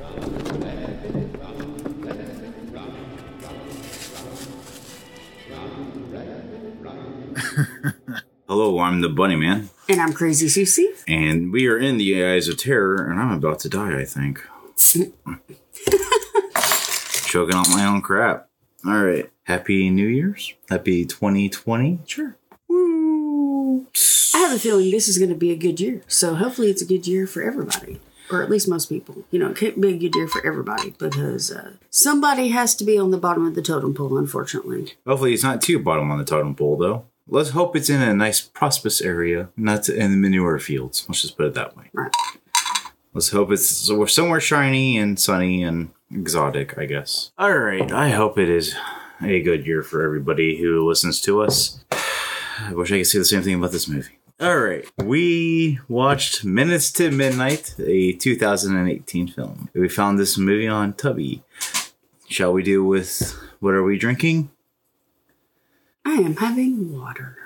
Hello, I'm the Bunny Man, And I'm Crazy Susie. and we are in the Eyes of Terror, and I'm about to die, I think. Choking on my own crap. All right. Happy New Year's. Happy 2020. Sure. Woo. I have a feeling this is going to be a good year. So hopefully it's a good year for everybody. Or at least most people. You know, it can't be a good year for everybody because uh, somebody has to be on the bottom of the totem pole, unfortunately. Hopefully, it's not too bottom on the totem pole, though. Let's hope it's in a nice, prosperous area, not in the manure fields. Let's just put it that way. Right. Let's hope it's somewhere shiny and sunny and exotic, I guess. All right. I hope it is a good year for everybody who listens to us. I wish I could say the same thing about this movie. All right. We watched Minutes to Midnight, a 2018 film. We found this movie on Tubi. Shall we do with what are we drinking? I am having water.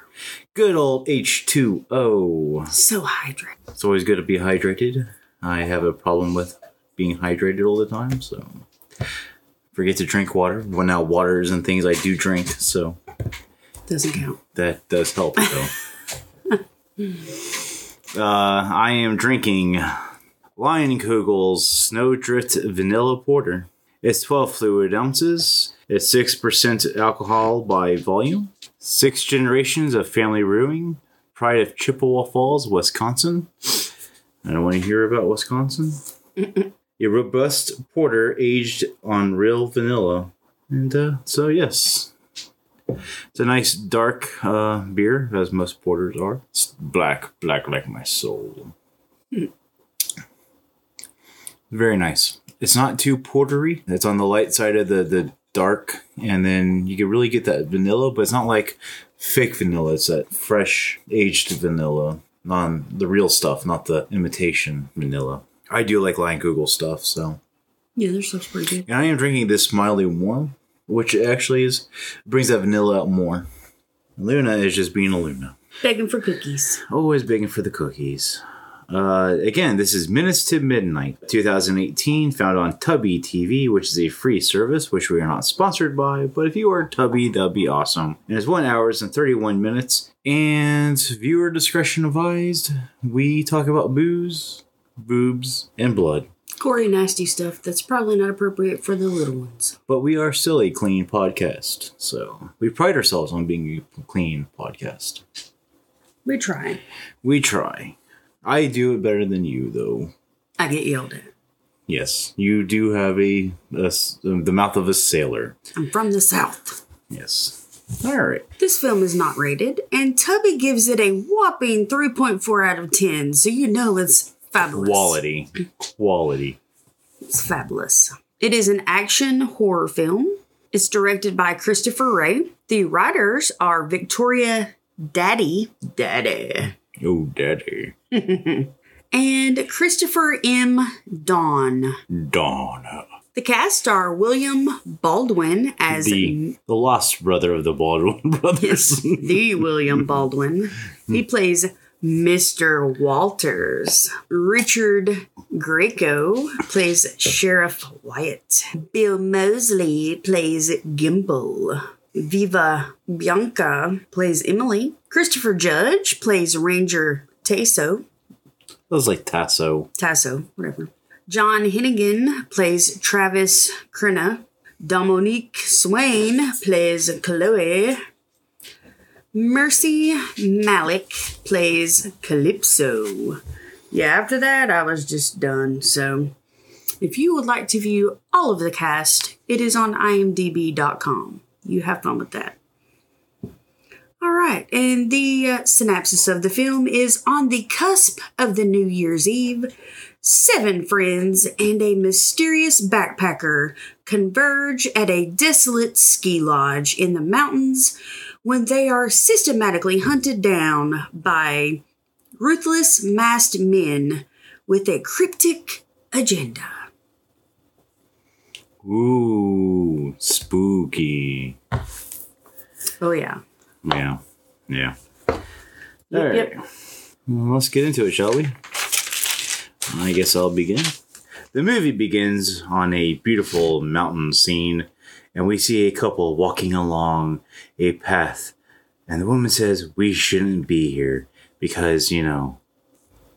Good old H2O. So hydrated. It's always good to be hydrated. I have a problem with being hydrated all the time, so forget to drink water. Well, now waters and things I do drink, so Doesn't count. that does help though. uh, I am drinking Leinenkugel's Snowdrift Vanilla Porter. It's 12 fluid ounces. It's 6% alcohol by volume. Six generations of family brewing. Pride of Chippewa Falls, Wisconsin. I don't want to hear about Wisconsin. a robust porter aged on real vanilla. And uh, so, yes, it's a nice dark uh, beer, as most porters are. It's black, black like my soul. Very nice. It's not too portery. It's on the light side of the, the dark, and then you can really get that vanilla, but it's not like fake vanilla. It's that fresh, aged vanilla. On the real stuff, not the imitation vanilla. I do like Leinenkugel stuff, so. Yeah, their stuff's pretty good. And I am drinking this mildly warm, which actually is brings that vanilla out more. Luna is just being a Luna. Begging for cookies. Always begging for the cookies. Uh, again, this is Minutes to Midnight, 2018, found on Tubi TV, which is a free service, which we are not sponsored by. But if you are Tubi, that'd be awesome. And it's one hours and 31 minutes. And viewer discretion advised. We talk about booze, boobs, and blood. Gory, nasty stuff that's probably not appropriate for the little ones. But we are still a clean podcast, so we pride ourselves on being a clean podcast. We try. We try. I do it better than you, though. I get yelled at. Yes, you do have a the mouth of a sailor. I'm from the South. Yes. All right. This film is not rated, and Tubi gives it a whopping 3.4 out of 10, so you know it's fabulous. Quality. Quality. It's fabulous. It is an action horror film. It's directed by Christopher Ray. The writers are Victoria Daddy, Daddy, Oh, daddy. and Christopher M. Dawn. Donna. The cast are William Baldwin as The, the lost brother of the Baldwin brothers. the William Baldwin. He plays Mr. Walters. Richard Grieco plays Sheriff Wyatt. Bill Moseley plays Gimble. Viva Bianca plays Emily. Christopher Judge plays Ranger Taso. That was like Taso. Taso, whatever. John Hennigan plays Travis Crenna. Dominique Swain plays Chloe. Mercy Malick plays Calypso. Yeah, after that, I was just done. So, if you would like to view all of the cast, it is on imdb.com. You have fun with that. All right, and the uh, synopsis of the film is on the cusp of the New Year's Eve. Seven friends and a mysterious backpacker converge at a desolate ski lodge in the mountains when they are systematically hunted down by ruthless masked men with a cryptic agenda. Ooh, spooky. Oh, yeah. Yeah. Yeah. Yep, All right. yep. Well, let's get into it, shall we? I guess I'll begin. The movie begins on a beautiful mountain scene, and we see a couple walking along a path. And the woman says, We shouldn't be here because, you know,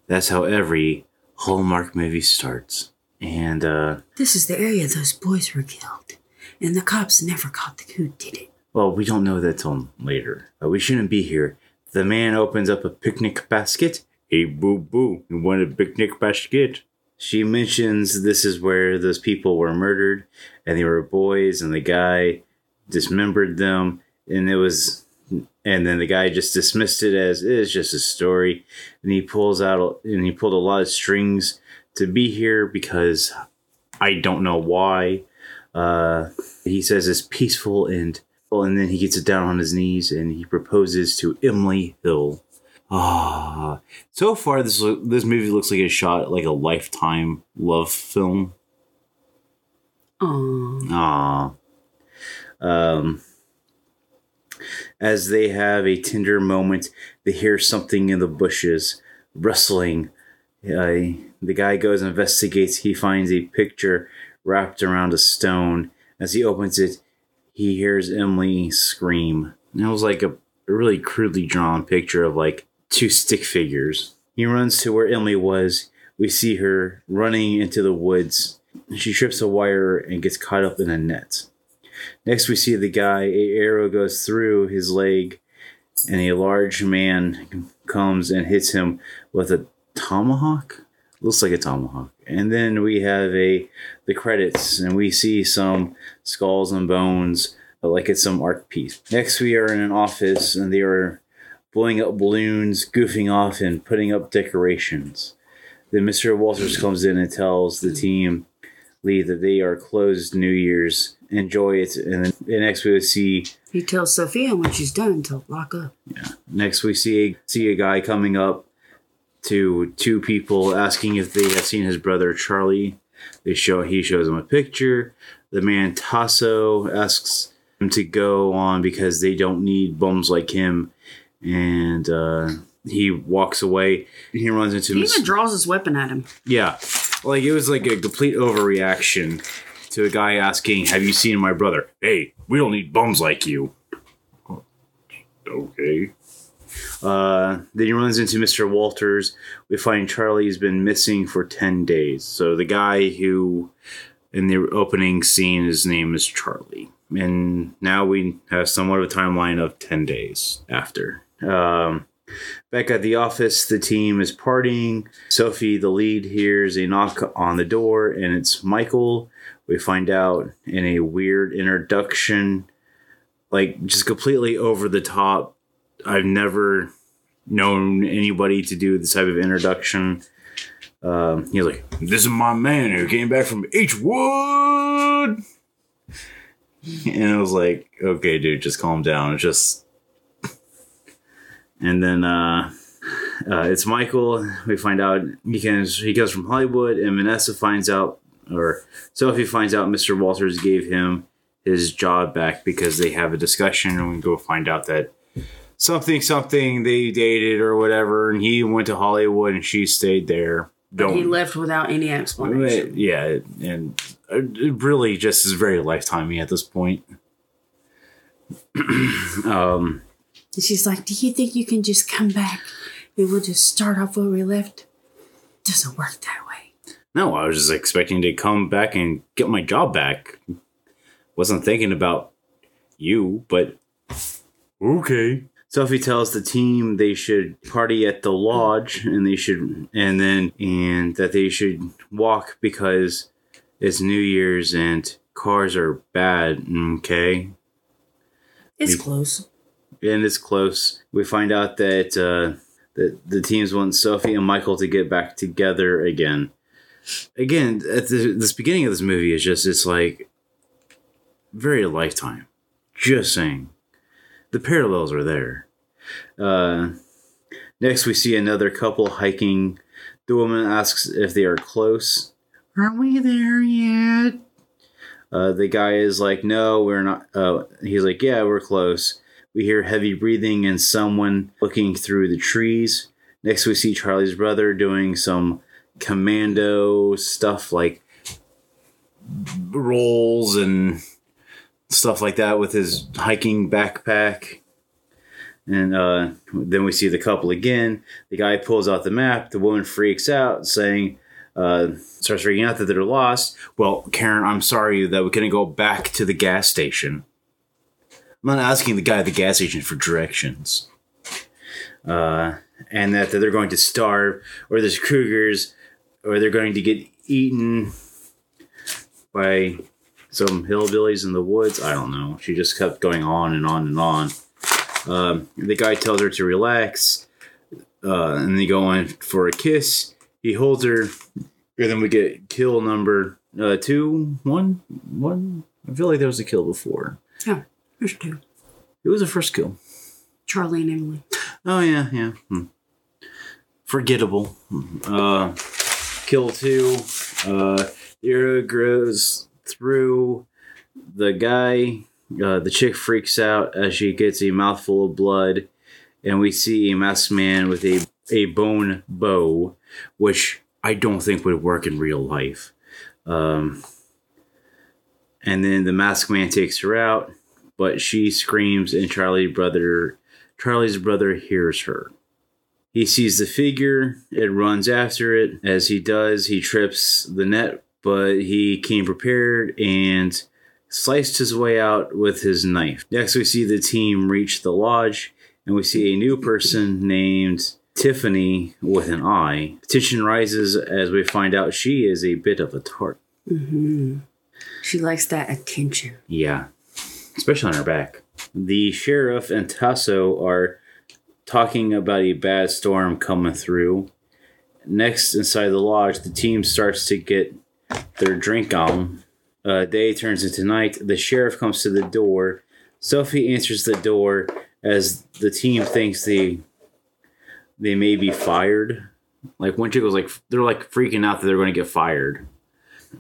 that's how every Hallmark movie starts. And, uh, This is the area those boys were killed. And the cops never caught the who did it. well, we don't know that till later. But we shouldn't be here. The man opens up a picnic basket. Hey, boo boo, you want a picnic basket? She mentions this is where those people were murdered, and they were boys, and the guy dismembered them, and it was, and then the guy just dismissed it as it is just a story, and he pulls out, and he pulled a lot of strings to be here because I don't know why. Uh, he says it's peaceful and well, and then he gets it down on his knees and he proposes to Emily Hill. Ah, so far this this movie looks like it's shot like a lifetime love film. Aww. Ah, um, as they have a tender moment, they hear something in the bushes rustling. Uh, the guy goes and investigates. He finds a picture wrapped around a stone. As he opens it, he hears Emily scream. And it was like a, really crudely drawn picture of like two stick figures. He runs to where Emily was. We see her running into the woods. She trips a wire and gets caught up in a net. Next, we see the guy. A arrow goes through his leg, and a large man comes and hits him with a tomahawk. Looks like a tomahawk. And then we have a the credits, and we see some skulls and bones, like it's some art piece. Next, we are in an office, and they are blowing up balloons, goofing off, and putting up decorations. Then Mr. Walters comes in and tells the team that they are closed New Year's. Enjoy it, and then and next we would see He tells Sophia when she's done to lock up. Yeah. next we see a, see a guy coming up to two people asking if they have seen his brother Charlie. They show he shows him a picture. The man Taso asks him to go on because they don't need bums like him, and uh, he walks away. He runs into He even draws his weapon at him. yeah, like it was like a complete overreaction to a guy asking, "Have you seen my brother?" Hey, we don't need bums like you. Okay. Uh, then he runs into Mr. Walters. We find Charlie's been missing for ten days. So the guy who, in the opening scene, his name is Charlie, and now we have somewhat of a timeline of ten days after. Um, Back at the office, the team is partying. Sophie, the lead, hears a knock on the door, and it's Michael. We find out in a weird introduction, like just completely over the top. I've never known anybody to do this type of introduction. Um, he's like, "This is my man who came back from H Wood," and I was like, "Okay, dude, just calm down. It's just." And then uh, uh, it's Michael. We find out he can he goes from Hollywood, and Vanessa finds out, or Sophie finds out Mr. Walters gave him his job back because they have a discussion, and we go find out that something something they dated or whatever, and he went to Hollywood and she stayed there. Don't He left without any explanation. yeah, and it really just is very lifetimey at this point. um, And she's like, Do you think you can just come back and we'll just start off where we left? Doesn't work that way. No, I was just expecting to come back and get my job back. Wasn't thinking about you, but okay. Sophie tells the team they should party at the lodge and they should and then and that they should walk because it's New Year's and cars are bad, okay? It's You- close. And it's close. We find out that uh, that the teams want Sophie and Michael to get back together again. Again, at the, this beginning of this movie is just it's like very lifetime. Just saying, the parallels are there. Uh, next, we see another couple hiking. The woman asks if they are close. Are we there yet? Uh, the guy is like, no, we're not. Uh, he's like, yeah, we're close. We hear heavy breathing and someone looking through the trees. Next, we see Charlie's brother doing some commando stuff like rolls and stuff like that with his hiking backpack. And uh, then we see the couple again. The guy pulls out the map. The woman freaks out, saying, uh, starts freaking out that they're lost. Well, Karen, I'm sorry that we couldn't go back to the gas station. Not asking the guy at the gas station for directions. Uh, and that they're going to starve, or there's cougars, or they're going to get eaten by some hillbillies in the woods. I don't know. She just kept going on and on and on. Um, the guy tells her to relax, uh, and they go in for a kiss. He holds her, and then we get kill number uh, two, one, one. I feel like there was a kill before. Yeah, there's two. It was the first kill. Charlie and Emily. Oh yeah, yeah. Hmm. Forgettable. Uh, kill two. Uh, the arrow goes through the guy. Uh, the chick freaks out as she gets a mouthful of blood, and we see a masked man with a a bone bow, which I don't think would work in real life. Um, and then the masked man takes her out, but she screams, and Charlie brother Charlie's brother hears her. He sees the figure and runs after it. As he does, he trips the net, but he came prepared and sliced his way out with his knife. Next, we see the team reach the lodge, and we see a new person named Tiffany with an eye. Tension rises as we find out she is a bit of a tart. Mm-hmm. She likes that attention. Yeah, especially on her back. The sheriff and Taso are talking about a bad storm coming through. Next, inside the lodge, the team starts to get their drink on. Uh, day turns into night. The sheriff comes to the door. Sophie answers the door as the team thinks they they may be fired. Like one chick was like, they're like freaking out that they're going to get fired.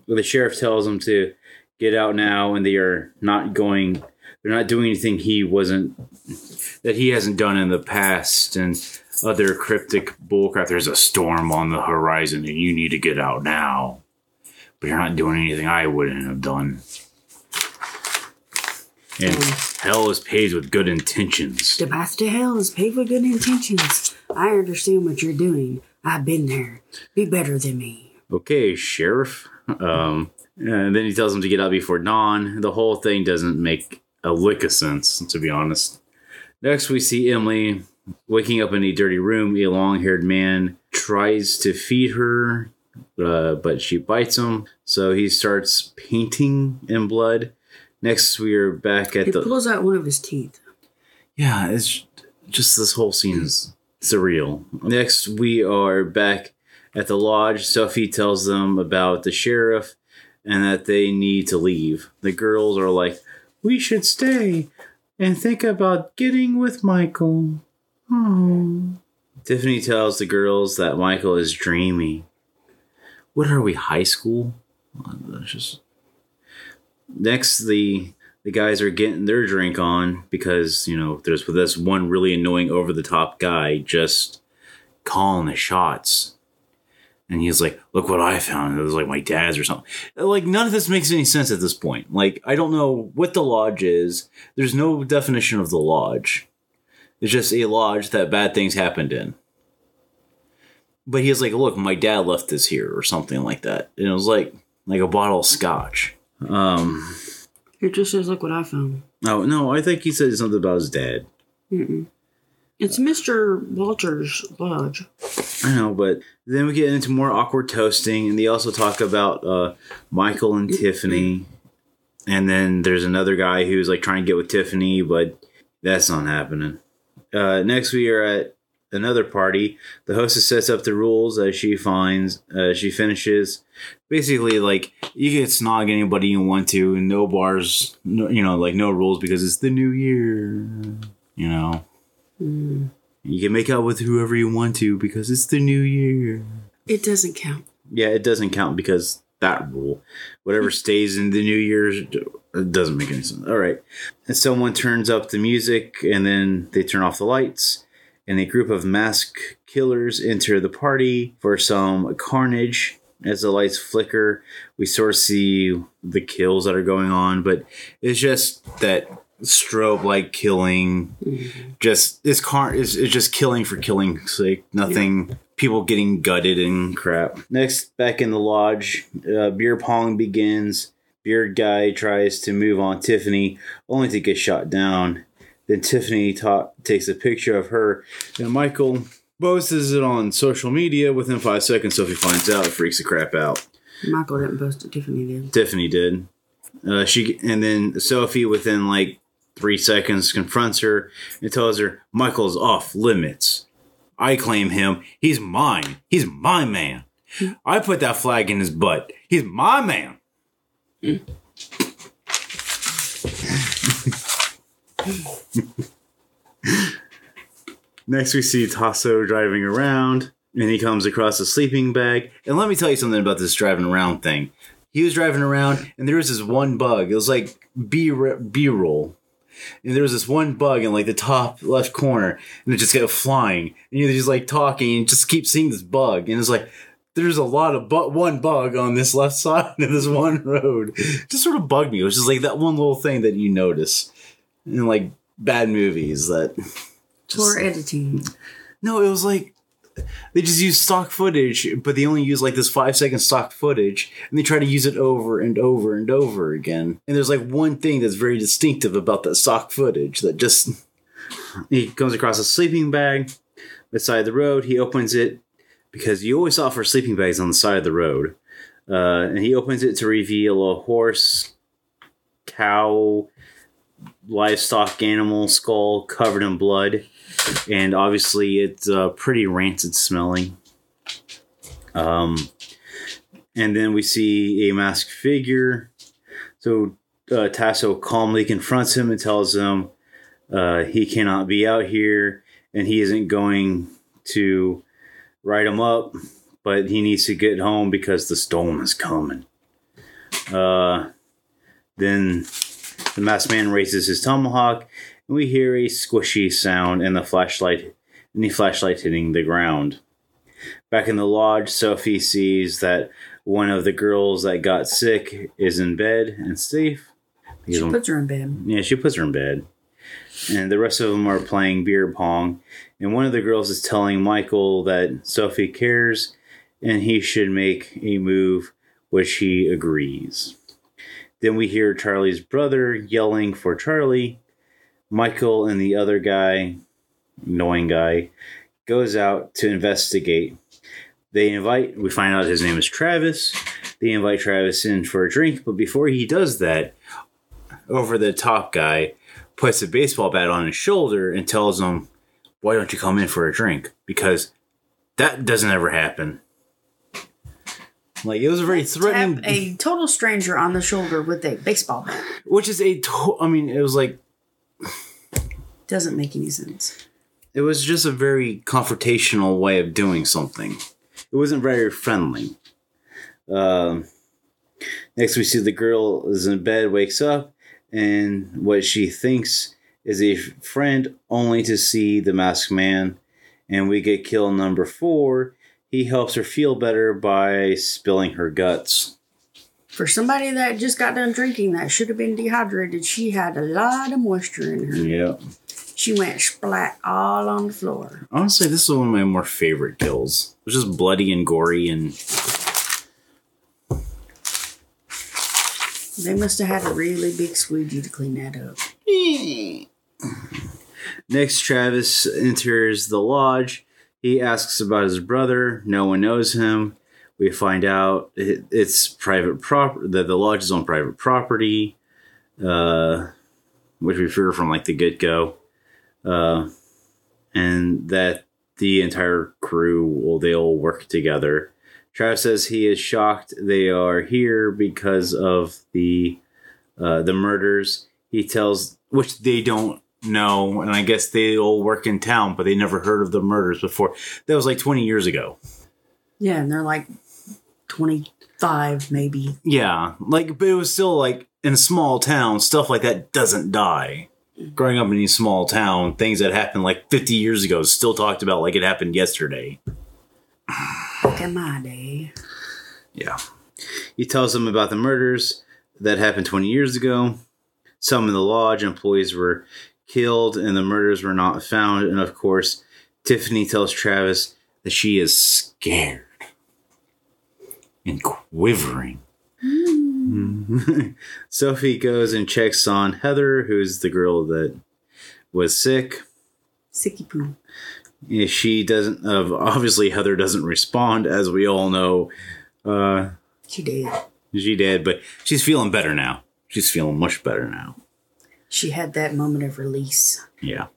The sheriff tells them to get out now, and they are not going. They're not doing anything he wasn't that he hasn't done in the past, and other cryptic bullcrap. There's a storm on the horizon, and you need to get out now. But you're not doing anything I wouldn't have done. And hell is paved with good intentions. The path to hell is paved with good intentions. I understand what you're doing. I've been there. Be better than me. okay, sheriff. Um, and then he tells him to get out before dawn. The whole thing doesn't make a lick of sense, to be honest. Next, we see Emily waking up in a dirty room. A long haired man tries to feed her, uh, but she bites him. So he starts painting in blood. Next, we are back at He the. He pulls out one of his teeth. Yeah, it's just this whole scene is surreal. Next, we are back at the lodge. Sophie tells them about the sheriff and that they need to leave. The girls are like, We should stay and think about getting with Michael. Oh. Tiffany tells the girls that Michael is dreamy. What are we, high school? Just next the the guys are getting their drink on because you know there's this one really annoying over the top guy just calling the shots and he's like look what i found. It was like my dad's or something. Like none of this makes any sense at this point. Like i don't know what the lodge is. There's no definition of the lodge. It's just a lodge that bad things happened in. But he's like look my dad left this here or something like that. And it was like like a bottle of scotch. Um It just says, look what I found. Oh no, I think he said something about his dad. It's Mr. Walter's lodge. I know, but then we get into more awkward toasting, and they also talk about uh, Michael and Tiffany. And then there's another guy who's like trying to get with Tiffany, but that's not happening. Uh, next, we are at another party. The hostess sets up the rules as she finds. Uh, she finishes. Basically, like you can snog anybody you want to, and no bars, no, you know, like no rules because it's the new year. You know, you can make out with whoever you want to because it's the new year. It doesn't count. Yeah, it doesn't count because that rule. Whatever mm. stays in the New Year's, it doesn't make any sense. All right. And someone turns up the music and then they turn off the lights. and a group of masked killers enter the party for some carnage. As the lights flicker, we sort of see the kills that are going on, but it's just that strobe like killing. Just it's car is it's just killing for killing's sake. Nothing. People getting gutted and crap. Next, back in the lodge, uh, beer pong begins. Beard guy tries to move on Tiffany, only to get shot down. Then Tiffany ta- takes a picture of her, and Michael posts it on social media. Within five seconds, Sophie finds out, freaks the crap out. Michael didn't post it. Tiffany did. Tiffany did. Uh, she and then Sophie, within like three seconds, confronts her and tells her Michael's off limits. I claim him. He's mine. He's my man. I put that flag in his butt. He's my man. Next, we see Taso driving around, and he comes across a sleeping bag. And let me tell you something about this driving around thing. He was driving around, and there was this one bug. It was like B B roll, and there was this one bug in like the top left corner, and it just kept flying. And you're just like talking, and just keep seeing this bug, and it's like there's a lot of but one bug on this left side of this one road. It just sort of bugged me. It was just like that one little thing that you notice in like bad movies that Poor editing. no, it was like they just use stock footage, but they only use like this five second stock footage, and they try to use it over and over and over again. And there's like one thing that's very distinctive about that stock footage that just he comes across a sleeping bag beside the road. He opens it because you always offer sleeping bags on the side of the road, uh, and he opens it to reveal a horse, cow, livestock animal skull covered in blood and obviously it's uh, pretty rancid smelling. Um, and then we see a masked figure. So uh, Taso calmly confronts him and tells him uh, he cannot be out here and he isn't going to write him up, but he needs to get home because the storm is coming. Uh, then the masked man raises his tomahawk we hear a squishy sound and the flashlight and the flashlight hitting the ground. Back in the lodge, Sophie sees that one of the girls that got sick is in bed and safe. She puts her in bed. Yeah, she puts her in bed. And the rest of them are playing beer pong. And one of the girls is telling Michael that Sophie cares and he should make a move, which he agrees. Then we hear Charlie's brother yelling for Charlie. Michael and the other guy, annoying guy, goes out to investigate. They invite, we find out his name is Travis. They invite Travis in for a drink, but before he does that, over the top guy puts a baseball bat on his shoulder and tells him, Why don't you come in for a drink? Because that doesn't ever happen. Like it was a very threatening, a total stranger on the shoulder with a baseball bat. which is a. To- I mean, it was like Doesn't make any sense. it was just a very confrontational way of doing something. It wasn't very friendly. Um, next, we see the girl is in bed, wakes up, and what she thinks is a friend, only to see the masked man. And we get kill number four. He helps her feel better by spilling her guts. For somebody that just got done drinking that should have been dehydrated, she had a lot of moisture in her. Yep. She went splat all on the floor. Honestly, this is one of my more favorite kills. It was just bloody and gory and They must have had a really big squeegee to clean that up. Next, Travis enters the lodge. He asks about his brother. No one knows him. We find out it- it's private property. That the lodge is on private property, uh, which we figure from like the get go, uh, and that the entire crew will they all work together. Travis says he is shocked they are here because of the uh, the murders. He tells, which they don't know, and I guess they all work in town, but they never heard of the murders before. That was like 20 years ago. Yeah, and they're like 25 maybe. Yeah, like, but it was still like in a small town, stuff like that doesn't die. Mm. growing up in a small town, things that happened like 50 years ago is still talked about like it happened yesterday. Back in my day. Yeah. He tells them about the murders that happened 20 years ago. Some in the lodge employees were killed and the murders were not found. And of course, Tiffany tells Travis that she is scared and quivering. Sophie goes and checks on Heather, who's the girl that was sick. Sicky poo. She doesn't, uh, obviously, Heather doesn't respond, as we all know. Uh, She did. she did, but she's feeling better now. She's feeling much better now. She had that moment of release. Yeah.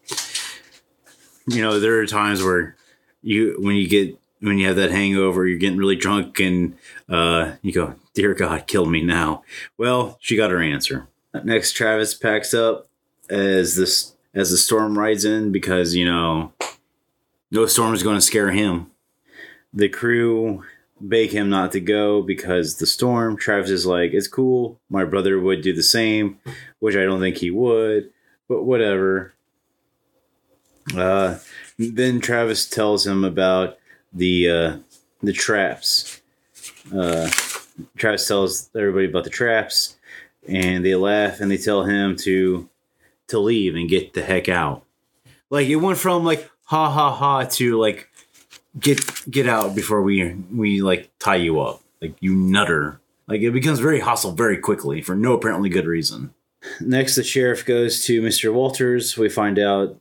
You know, there are times where you, when you get, when you have that hangover, you're getting really drunk and uh, you go, Dear God, kill me now. Well, she got her answer. Next, Travis packs up as this as the storm rides in because, you know, no storm is going to scare him. The crew beg him not to go because the storm. Travis is like, It's cool. My brother would do the same, which I don't think he would, but whatever. Uh, then Travis tells him about the uh, the traps. Uh, Travis tells everybody about the traps, and they laugh and they tell him to to leave and get the heck out. Like it went from like ha ha ha to like get get out before we we like tie you up. Like you nutter. Like it becomes very hostile very quickly for no apparently good reason. Next, the sheriff goes to Mr. Walters. We find out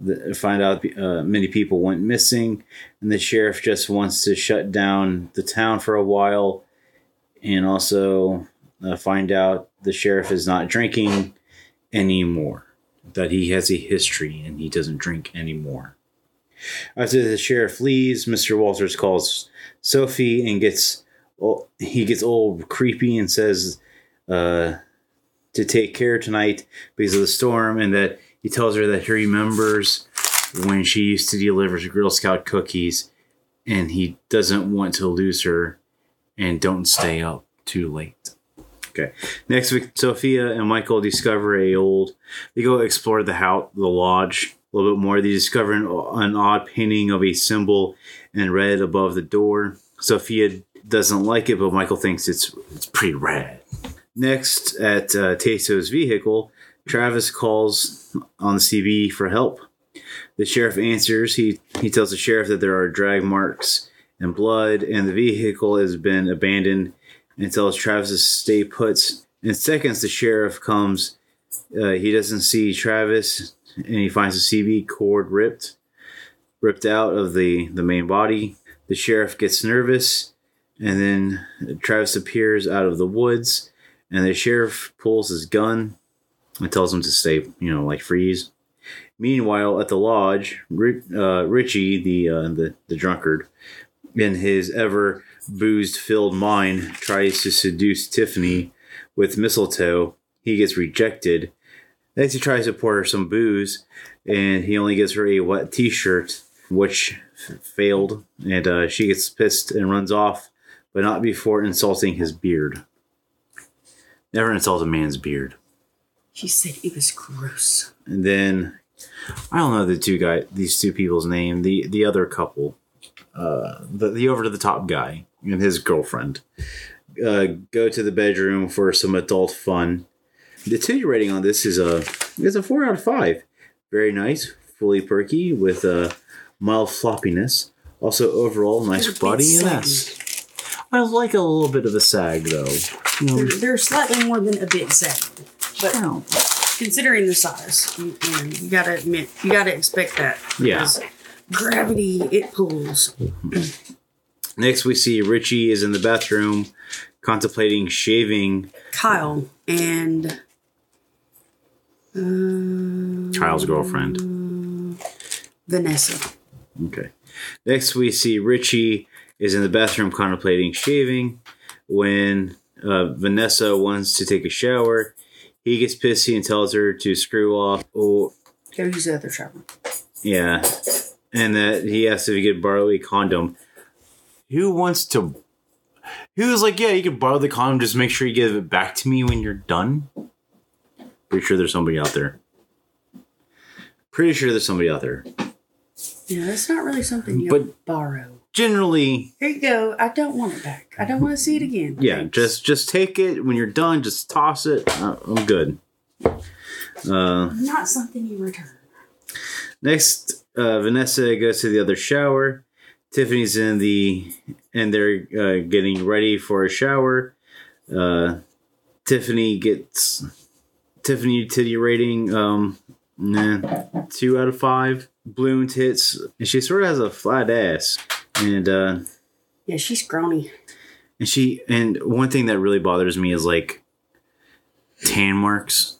the, find out uh, many people went missing, and the sheriff just wants to shut down the town for a while, and also uh, find out the sheriff is not drinking anymore. That he has a history and he doesn't drink anymore. After the sheriff leaves, Mr. Walters calls Sophie and gets he gets all creepy and says uh, to take care tonight because of the storm, and that he tells her that he remembers when she used to deliver Girl Scout cookies, and he doesn't want to lose her, and don't stay up too late. Okay. Next week, Sophia and Michael discover a old. They go explore the house, the lodge a little bit more. They discover an, an odd painting of a symbol in red above the door. Sophia doesn't like it, but Michael thinks it's it's pretty rad. Next, at uh, vehicle, Travis calls on the CB for help. The sheriff answers. He he tells the sheriff that there are drag marks and blood, and the vehicle has been abandoned, and tells Travis to stay put. In seconds, the sheriff comes. Uh, he doesn't see Travis, and he finds the CB cord ripped, ripped out of the the main body. The sheriff gets nervous, and then Travis appears out of the woods, and the sheriff pulls his gun and tells him to stay, you know, like freeze. Meanwhile, at the lodge, uh, Richie, the, uh, the the drunkard, in his ever boozed-filled mind, tries to seduce Tiffany with mistletoe. He gets rejected. Next, he tries to pour her some booze, and he only gives her a wet T-shirt, which failed, and uh, she gets pissed and runs off, but not before insulting his beard. Never insult a man's beard. She said it was gross. And then I don't know the two guy these two people's name. The the other couple, uh, the the over to the top guy and his girlfriend, uh, go to the bedroom for some adult fun. The titty rating on this is a is a four out of five. Very nice, fully perky with a mild floppiness. Also, overall, nice They're body and ass. I like a little bit of a sag though. You know, They're, they're slightly more than a bit saggy, but Ow. considering the size, you, you, know, you gotta admit, you gotta expect that. Yeah. Gravity, it pulls. Next, we see Richie is in the bathroom contemplating shaving Kyle and um, Kyle's girlfriend. Vanessa. Okay. Next, we see Richie is in the bathroom contemplating shaving. When uh, Vanessa wants to take a shower, he gets pissy and tells her to screw off. Oh, Go use the other shower. yeah. And that he asks if he could borrow a condom. Who wants to? Who's like, yeah, you can borrow the condom. Just make sure you give it back to me when you're done. Pretty sure there's somebody out there. Pretty sure there's somebody out there. Yeah, that's not really something you But- borrow. Generally, Here you go. I don't want it back. I don't want to see it again. yeah, Thanks. just just take it when you're done. Just toss it. Uh, I'm good. Uh, not something you return. next, uh, Vanessa goes to the other shower. Tiffany's in the and they're uh, getting ready for a shower. Uh, Tiffany gets Tiffany titty rating um nah, two out of five. Balloon tits, and she sort of has a flat ass, and uh, Yeah, she's scrawny. and she and one thing that really bothers me is like tan marks,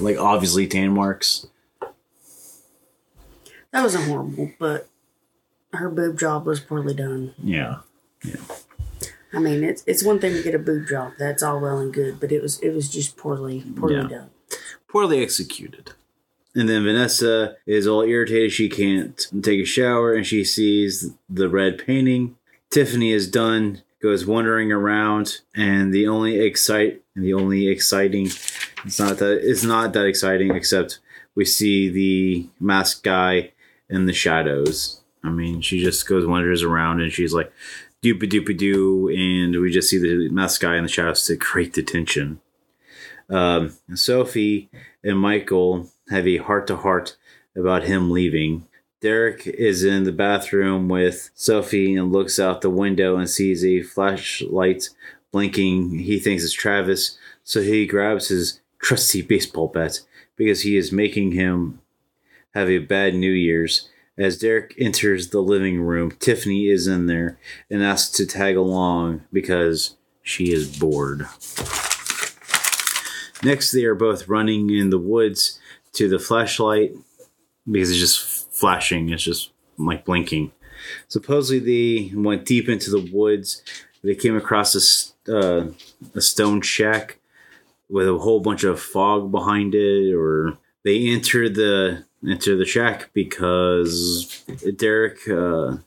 like obviously tan marks. That wasn't horrible, but her boob job was poorly done. Yeah, yeah. I mean, it's it's one thing to get a boob job. That's all well and good, but it was it was just poorly poorly Yeah. done. poorly executed. And then Vanessa is all irritated. She can't take a shower and she sees the red painting. Tiffany is done, goes wandering around, and the only excite the only exciting it's not that it's not that exciting except we see the masked guy in the shadows. I mean, she just goes wanders around and she's like doopy doopy doo, and we just see the masked guy in the shadows to create the tension. Um, Sophie and Michael have a heart to heart about him leaving. Derek is in the bathroom with Sophie and looks out the window and sees a flashlight blinking. He thinks it's Travis, so he grabs his trusty baseball bat because he is making him have a bad New Year's. As Derek enters the living room, Tiffany is in there and asks to tag along because she is bored. Next, they are both running in the woods to the flashlight because it's just flashing. It's just like blinking. Supposedly, they went deep into the woods. They came across a, uh, a stone shack with a whole bunch of fog behind it, or they entered the enter the shack because Derek uh,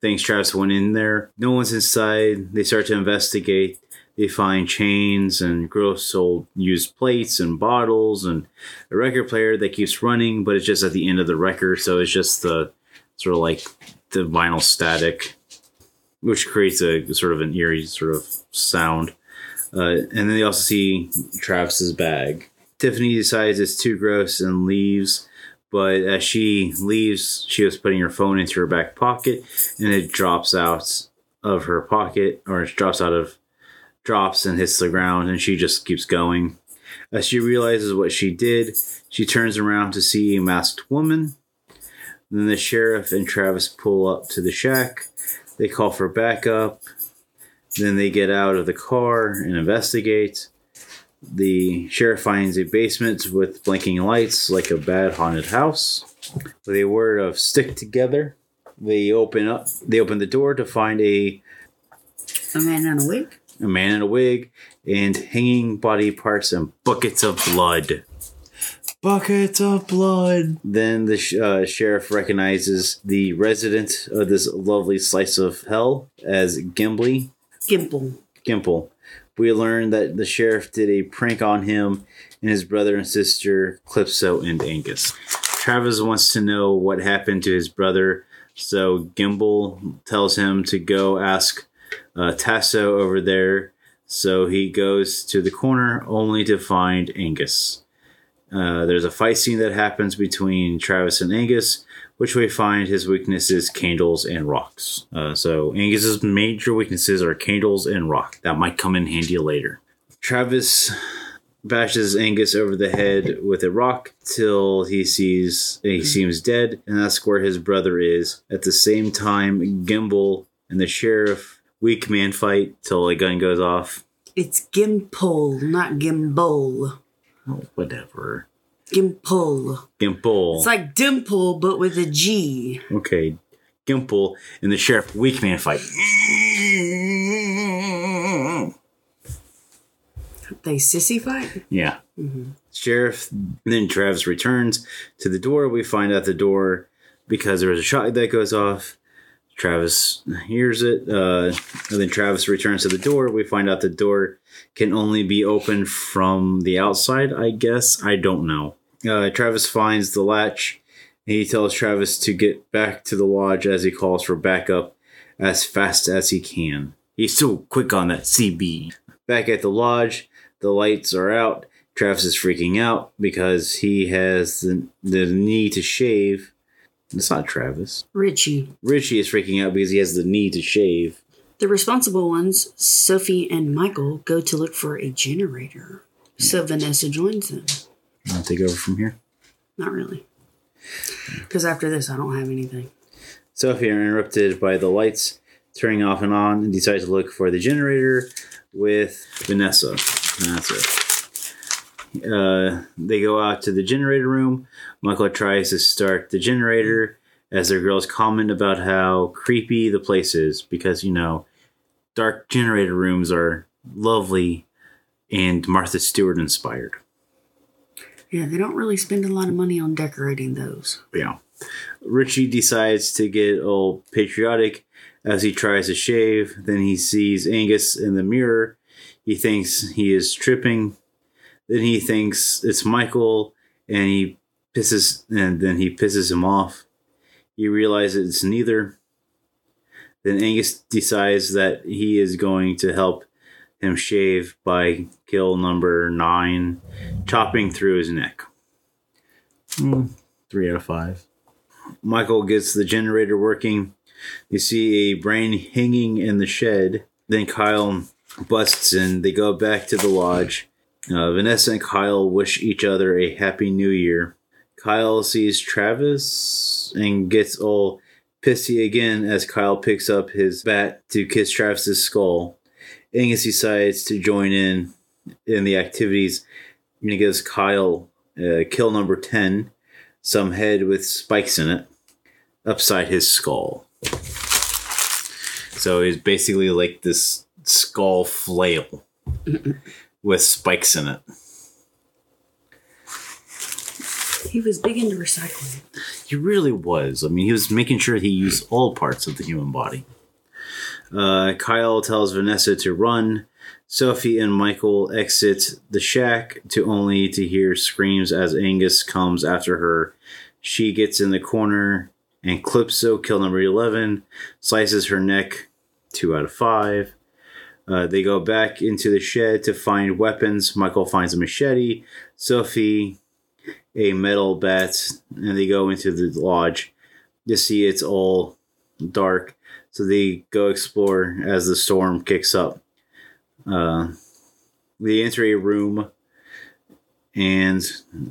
thinks Travis went in there. No one's inside. They start to investigate. They find chains and gross old used plates and bottles and a record player that keeps running, but it's just at the end of the record, so it's just the sort of like the vinyl static, which creates a sort of an eerie sort of sound. Uh, and then they also see Travis's bag. Tiffany decides it's too gross and leaves. But as she leaves, she was putting her phone into her back pocket, and it drops out of her pocket, or it drops out of drops and hits the ground, and she just keeps going. As she realizes what she did, she turns around to see a masked woman. Then the sheriff and Travis pull up to the shack. They call for backup. Then they get out of the car and investigate. The sheriff finds a basement with blinking lights like a bad haunted house. With a word of stick together, they open up they open the door to find a A man in a wig. A man in a wig, and hanging body parts and buckets of blood. Buckets of blood. Then the sh- uh, sheriff recognizes the resident of this lovely slice of hell as Gimble. Gimple. Gimple. We learn that the sheriff did a prank on him and his brother and sister, Calypso and Angus. Travis wants to know what happened to his brother, so Gimble tells him to go ask uh, Taso over there. So he goes to the corner only to find Angus. Uh, there's a fight scene that happens between Travis and Angus, which we find his weaknesses candles and rocks. Uh, so Angus's major weaknesses are candles and rock. That might come in handy later. Travis bashes Angus over the head with a rock till he sees he seems dead, and that's where his brother is. At the same time, Gimble and the sheriff weak man fight till a gun goes off. It's Gimple, not Gimbal. Oh, whatever. Gimple. Gimple. It's like dimple, but with a G. Okay, Gimple and the sheriff weak man fight. They sissy fight. Yeah. Mm-hmm. Sheriff, then Travis returns to the door. We find out the door because there was a shot that goes off. Travis hears it. Uh, and then Travis returns to the door. We find out the door can only be opened from the outside, I guess. I don't know. Uh, Travis finds the latch He tells Travis to get back to the lodge as he calls for backup as fast as he can. He's so quick on that CB. Back at the lodge, the lights are out. Travis is freaking out because he has the, the need to shave. It's not Travis. Richie. Richie is freaking out because he has the need to shave. The responsible ones, Sophie and Michael, go to look for a generator. So Vanessa joins them. I'll take over from here. Not really. Because after this, I don't have anything. Sophie are interrupted by the lights turning off and on and decide to look for the generator with Vanessa. And that's it. Uh, they go out to the generator room. Michael tries to start the generator as their girls comment about how creepy the place is because, you know, dark generator rooms are lovely and Martha Stewart inspired. Yeah, they don't really spend a lot of money on decorating those. Yeah. Richie decides to get all patriotic as he tries to shave. Then he sees Angus in the mirror. He thinks he is tripping. Then he thinks it's Michael, and he pisses, and then he pisses him off. He realizes it's neither. Then Angus decides that he is going to help him shave by kill number nine, chopping through his neck. Hmm, three out of five. Michael gets the generator working. You see a brain hanging in the shed. Then Kyle busts in. They go back to the lodge. Uh, Vanessa and Kyle wish each other a happy new year. Kyle sees Travis and gets all pissy again as Kyle picks up his bat to kiss Travis's skull. Angus decides to join in in the activities and he gives Kyle uh, kill number 10, some head with spikes in it, upside his skull. So he's basically like this skull flail with spikes in it. He was big into recycling. He really was. I mean, he was making sure he used all parts of the human body. Uh, Kyle tells Vanessa to run. Sophie and Michael exit the shack to only to hear screams as Angus comes after her. She gets in the corner and Calypso, kill number 11, slices her neck, 2 out of 5. Uh, they go back into the shed to find weapons. Michael finds a machete. Sophie, a metal bat, and they go into the lodge to see it's all dark. So they go explore as the storm kicks up. Uh, they enter a room and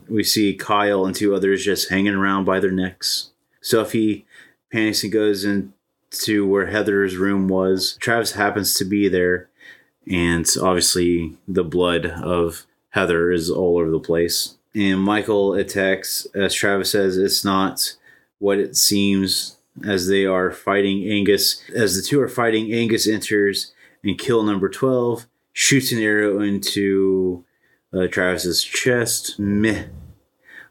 we see Kyle and two others just hanging around by their necks. Sophie panics and goes into where Heather's room was. Travis happens to be there, and obviously the blood of Heather is all over the place. And Michael attacks, as Travis says, it's not what it seems as they are fighting Angus. As the two are fighting, Angus enters and kill number 12, shoots an arrow into uh, Travis's chest. Meh.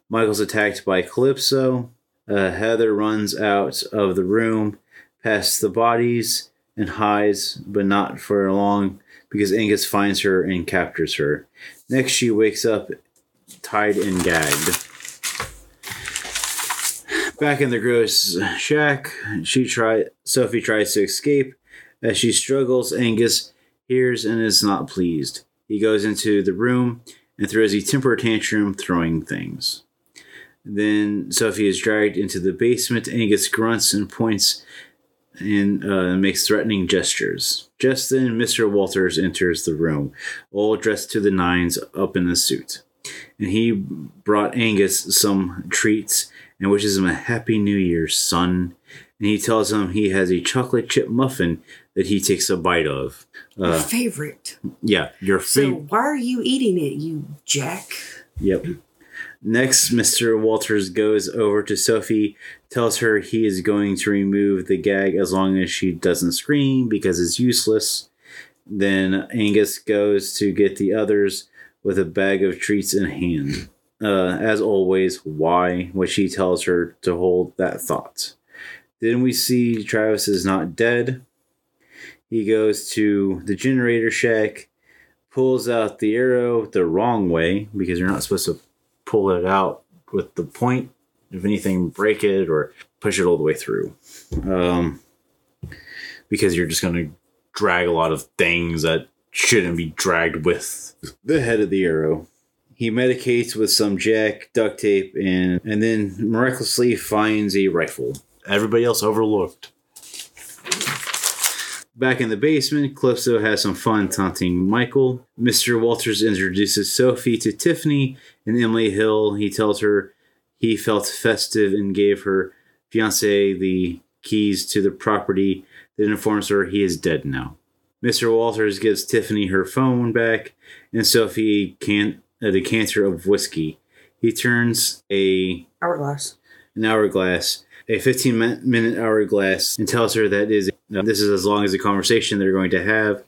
Michael's attacked by Calypso. Uh, Heather runs out of the room, past the bodies, and hides, but not for long because Angus finds her and captures her. Next, she wakes up tied and gagged. Back in the gross shack, she try Sophie tries to escape. As she struggles, Angus hears and is not pleased. He goes into the room and throws a temper tantrum, throwing things. Then Sophie is dragged into the basement. Angus grunts and points and uh, makes threatening gestures. Just then, Mr. Walters enters the room, all dressed to the nines, up in a suit. And he brought Angus some treats and wishes him a happy new year, son. And he tells him he has a chocolate chip muffin that he takes a bite of. Your favorite. Yeah, your favorite. So favorite. why are you eating it, you jack? Yep. Next, Mr. Walters goes over to Sophie, tells her he is going to remove the gag as long as she doesn't scream because it's useless. Then Angus goes to get the others with a bag of treats in hand. Uh, as always, why? What she tells her to hold that thought. Then we see Travis is not dead. He goes to the generator shack, pulls out the arrow the wrong way because you're not supposed to pull it out with the point if anything, break it or push it all the way through. Um, because you're just going to drag a lot of things that shouldn't be dragged with the head of the arrow. He medicates with some jack, duct tape, and and then miraculously finds a rifle. Everybody else overlooked. Back in the basement, Calypso has some fun taunting Michael. Mr. Walters introduces Sophie to Tiffany and Emily Hill. He tells her he felt festive and gave her fiance the keys to the property that informs her he is dead now. Mr. Walters gives Tiffany her phone back and Sophie can uh, a decanter of whiskey. He turns a Hourglass. an hourglass, a 15 minute hourglass, and tells her that is uh, this is as long as the conversation they're going to have.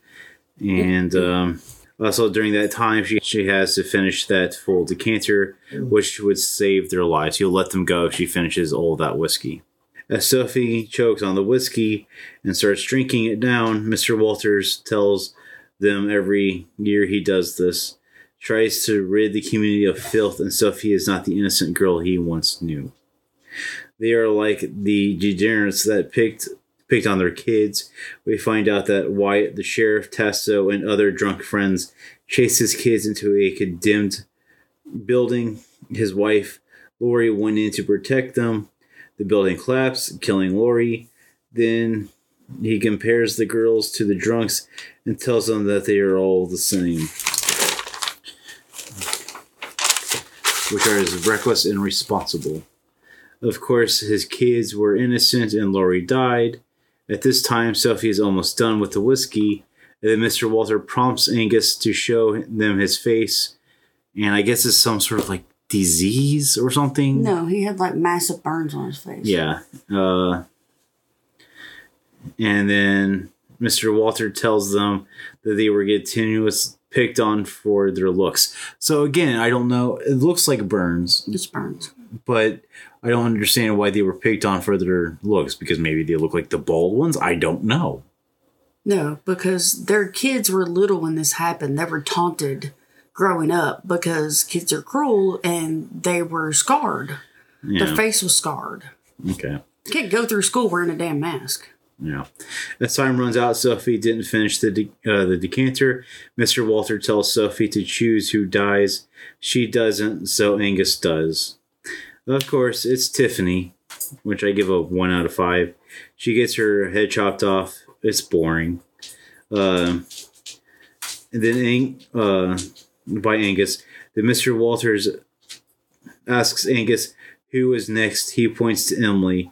And um, also during that time, she, she has to finish that full decanter, which would save their lives. He'll let them go if she finishes all that whiskey. As Sophie chokes on the whiskey and starts drinking it down, Mr. Walters tells them every year he does this, tries to rid the community of filth, and Sophie is not the innocent girl he once knew. They are like the degenerates that picked picked on their kids. We find out that Wyatt, the sheriff, Taso, and other drunk friends chased his kids into a condemned building. His wife, Lori, went in to protect them. The building collapsed, killing Lori. Then he compares the girls to the drunks and tells them that they are all the same, which are as reckless and responsible. Of course, his kids were innocent and Laurie died. At this time, Sophie is almost done with the whiskey, and then Mr. Walter prompts Angus to show them his face, and I guess it's some sort of like disease or something. No, he had like massive burns on his face. Yeah. Uh, and then Mr. Walter tells them that they were continuous picked on for their looks. So again, I don't know. It looks like burns, Just burns. but I don't understand why they were picked on for their looks because maybe they look like the bald ones. I don't know. No, because their kids were little when this happened. They were taunted growing up because kids are cruel and they were scarred. Yeah. Their face was scarred. Okay. You can't go through school wearing a damn mask. Yeah. As time runs out, Sophie didn't finish the de- uh, the decanter. Mr. Walter tells Sophie to choose who dies. She doesn't, so Angus does. Of course, it's Tiffany, which I give a one out of five. She gets her head chopped off. It's boring. Uh, and then Ang- uh, by Angus, then Mr. Walters asks Angus who is next. He points to Emily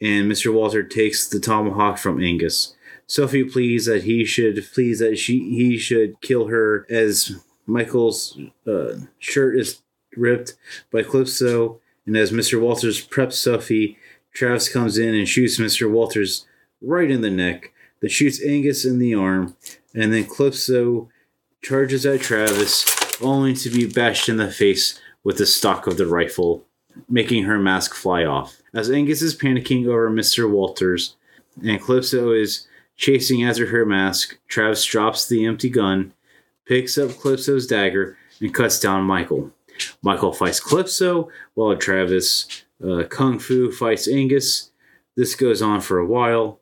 and Mr. Walter takes the tomahawk from Angus. Sophie pleads that he should please that she he should kill her as Michael's uh, shirt is ripped by Calypso, and as Mr. Walters preps Sophie, Travis comes in and shoots Mr. Walters right in the neck, that shoots Angus in the arm, and then Calypso charges at Travis, only to be bashed in the face with the stock of the rifle, making her mask fly off. As Angus is panicking over Mr. Walters and Calypso is chasing after her mask, Travis drops the empty gun, picks up Calypso's dagger, and cuts down Michael. Michael fights Calypso while Travis uh, Kung Fu fights Angus. This goes on for a while.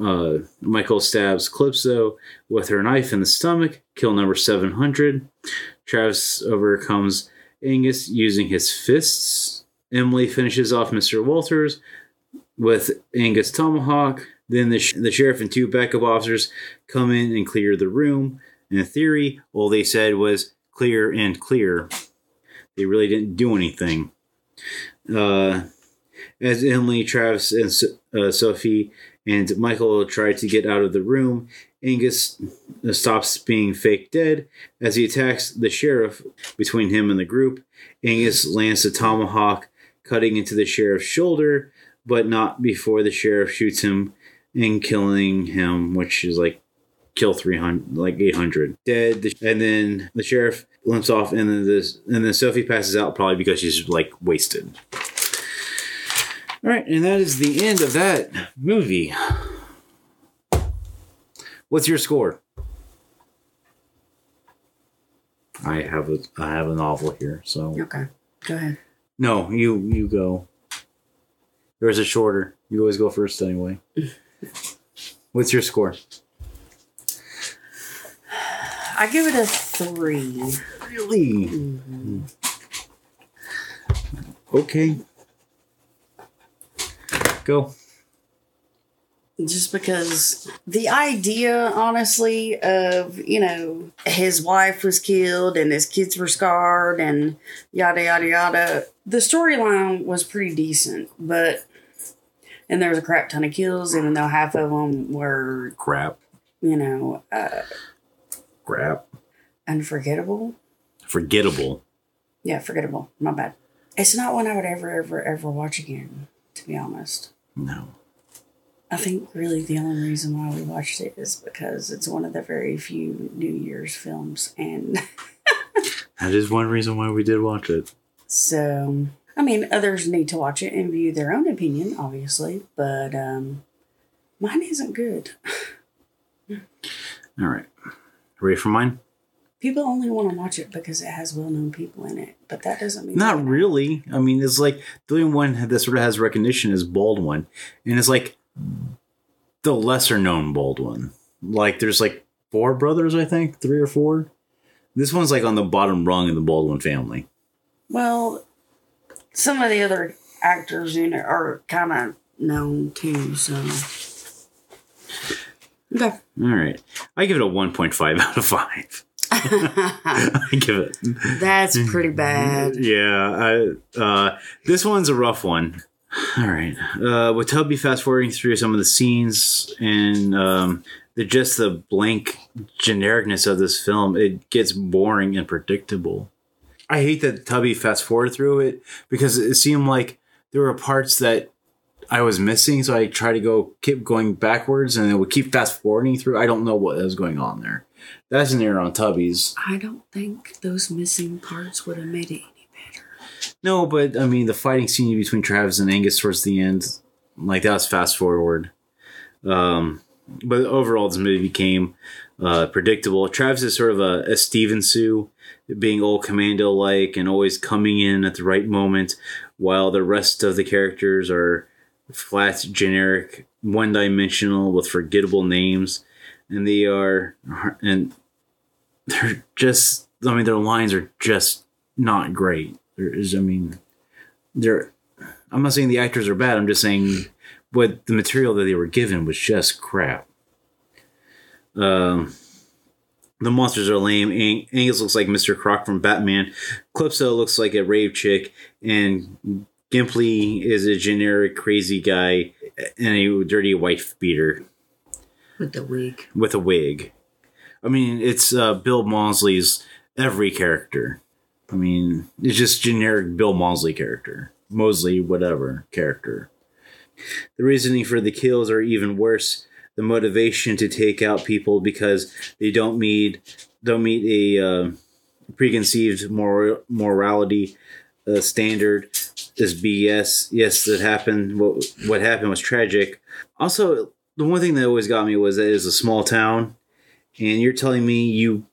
Uh, Michael stabs Calypso with her knife in the stomach, kill number 700. Travis overcomes Angus using his fists. Emily finishes off Mr. Walters with Angus Tomahawk. Then the, sh- the sheriff and two backup officers come in and clear the room. In theory, all they said was clear and clear. They really didn't do anything. Uh, as Emily, Travis, and uh, Sophie and Michael try to get out of the room, Angus stops being fake dead as he attacks the sheriff between him and the group. Angus lands a tomahawk, cutting into the sheriff's shoulder, but not before the sheriff shoots him and killing him, which is like kill 300 like 800 dead and then the sheriff limps off and then this and then sophie passes out probably because she's like wasted all right and that is the end of that movie what's your score i have a i have a novel here so Okay. Go ahead. no you you go Or is it shorter? You always go first anyway. What's your score? I give it a three. Really? Okay. Go. just because the idea honestly of you know his wife was killed and his kids were scarred and yada yada yada the storyline was pretty decent but and there was a crap ton of kills even though half of them were Crap. you know uh, Crap. unforgettable Forgettable. yeah forgettable my bad it's not one i would ever ever ever watch again to be honest No. I think really the only reason why we watched it is because it's one of the very few New Year's films. And That is one reason why we did watch it. so, I mean, others need to watch it and view their own opinion, obviously, but um, mine isn't good. All right. Ready for mine? People only want to watch it because it has well known people in it, but that doesn't mean Not really. I mean, it's like the only one that sort of has recognition is Baldwin, and it's like the lesser known Baldwin. Like there's like four brothers, I think, three or four. This one's like on the bottom rung in the Baldwin family. Well, some of the other actors in it are kind of known too, so. Okay. All right, I give it a 1.5 out of five. I give it. That's pretty bad. Yeah, I, uh, this one's a rough one. All right, uh, with Tubi fast forwarding through some of the scenes and um, the just the blank genericness of this film, it gets boring and predictable. I hate that Tubi fast forward through it because it seemed like there were parts that I was missing, so I tried to go keep going backwards and it would keep fast forwarding through. I don't know what was going on there. That's an error on Tubi's. I don't think those missing parts would have made it any better. No, but I mean the fighting scene between Travis and Angus towards the end, like that was fast forward. Um, but overall, this movie became uh, predictable. Travis is sort of a, a Steven Sue, being old commando like and always coming in at the right moment, while the rest of the characters are flat, generic, one dimensional with forgettable names, and they are and they're just. I mean, their lines are just not great. There is, I mean, they're. I'm not saying the actors are bad. I'm just saying what the material that they were given was just crap. Um, the monsters are lame. Ang- Angus looks like Mr. Croc from Batman. Calypso looks like a rave chick, and Gimple is a generic crazy guy and a dirty wife beater With the wig. with a wig. I mean, it's uh, Bill Moseley's every character. I mean, it's just generic Bill Moseley character. Moseley, whatever character. The reasoning for the kills are even worse. The motivation to take out people because they don't meet don't meet a uh, preconceived mor- morality uh, standard is BS. Yes, that happened. What what happened was tragic. Also, the one thing that always got me was that it is a small town, and you're telling me you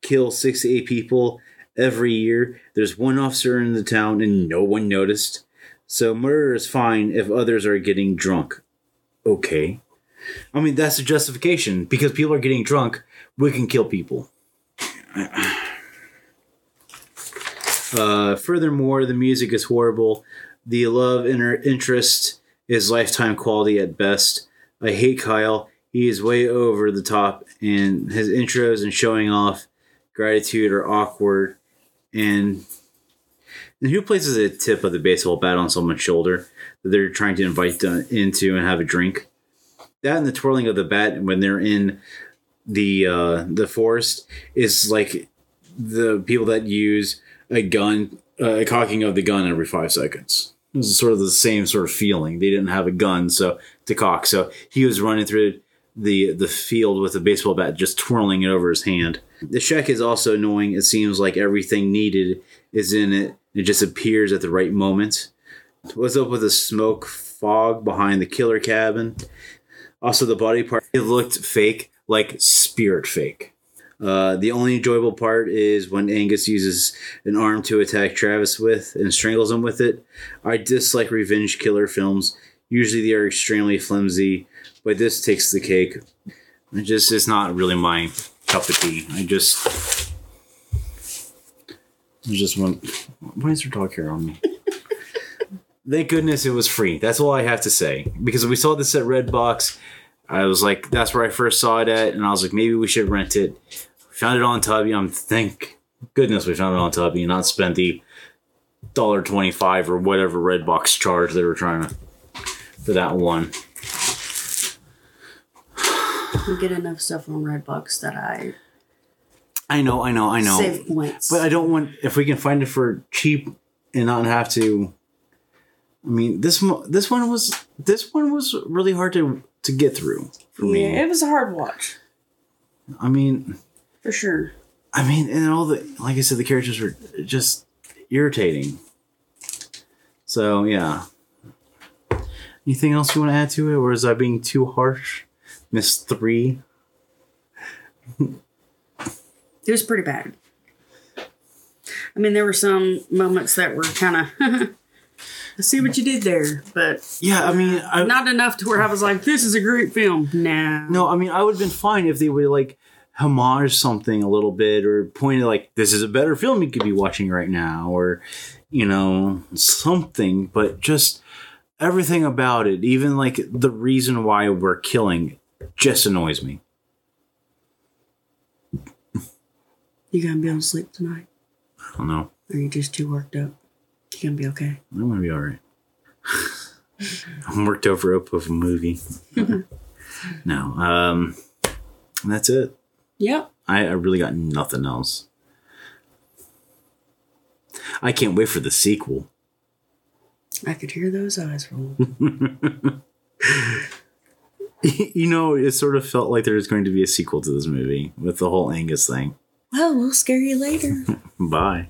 kill six to eight people every year. There's one officer in the town, and no one noticed. So murder is fine if others are getting drunk. Okay. I mean, that's a justification. Because people are getting drunk, we can kill people. Uh, furthermore, the music is horrible. The love inter- interest is lifetime quality at best. I hate Kyle. He is way over the top, and his intros and showing off gratitude are awkward. And, and who places a tip of the baseball bat on someone's shoulder that they're trying to invite them into and have a drink? That and the twirling of the bat when they're in the uh, the forest is like the people that use a gun, uh, a cocking of the gun every five seconds. It was sort of the same sort of feeling. They didn't have a gun, so to cock. So he was running through the the field with a baseball bat, just twirling it over his hand. The check is also annoying. It seems like everything needed is in it. It just appears at the right moment. What's up with the smoke fog behind the killer cabin? Also, the body part it looked fake, like spirit fake. Uh, the only enjoyable part is when Angus uses an arm to attack Travis with and strangles him with it. I dislike revenge killer films. Usually they are extremely flimsy, but this takes the cake. It just is not really my cup of tea. I just. I just want. Why is there dog hair on me? Thank goodness it was free. That's all I have to say. Because we saw this at Redbox. I was like, that's where I first saw it at, and I was like, maybe we should rent it. Found it on Tubi. I'm thank goodness we found it on Tubi and not spent the dollar twenty five or whatever Redbox charge they were trying to for that one. You get enough stuff on Redbox that I I know, I know, I know. save points. But I don't want if we can find it for cheap and not have to. I mean, this this one was this one was really hard to to get through for yeah, me. it was a hard watch I mean, for sure. I mean, and all the like I said, the characters were just irritating. So yeah. Anything else you want to add to it, or is I being too harsh? Miss three. It was pretty bad. I mean, there were some moments that were kind of. I see what you did there, but Yeah, I mean, I, not enough to where I was like, "This is a great film." No, No, I mean, I would have been fine if they would like homage something a little bit or pointed like this is a better film you could be watching right now or you know something but just everything about it even like the reason why we're killing just annoys me you gonna be able to sleep tonight? i don't know Or are you just too worked up? You gonna be okay? i'm gonna be all right i'm worked over up with a movie no um that's it Yep. I, I really got nothing else i can't wait for the sequel I could hear those eyes roll. you know, it sort of felt like there was going to be a sequel to this movie with the whole Angus thing. well, we'll scare you later. Bye.